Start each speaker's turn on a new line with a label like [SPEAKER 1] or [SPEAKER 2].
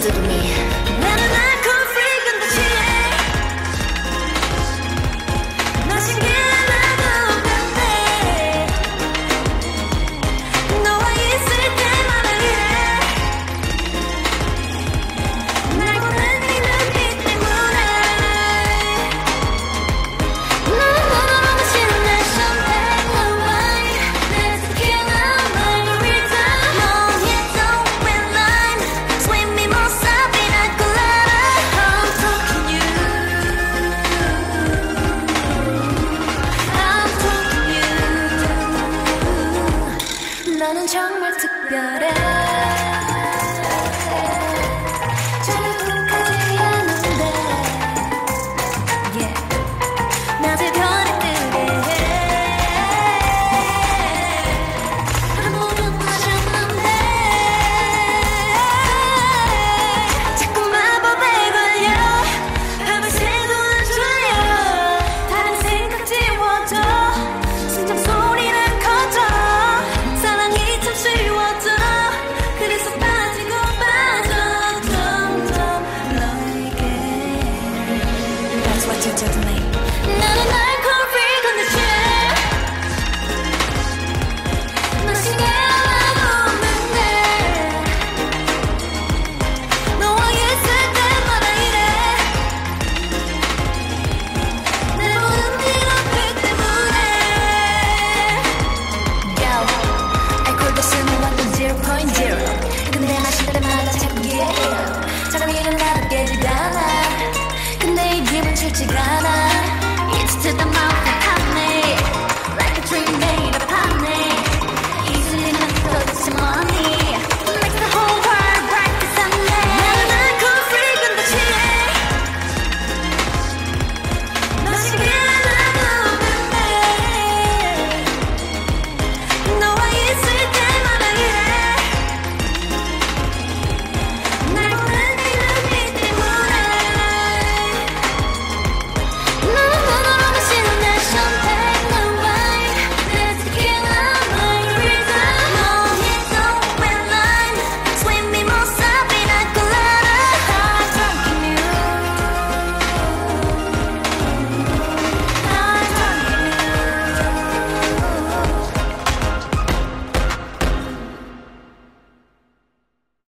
[SPEAKER 1] To me. you took me. 멈출지가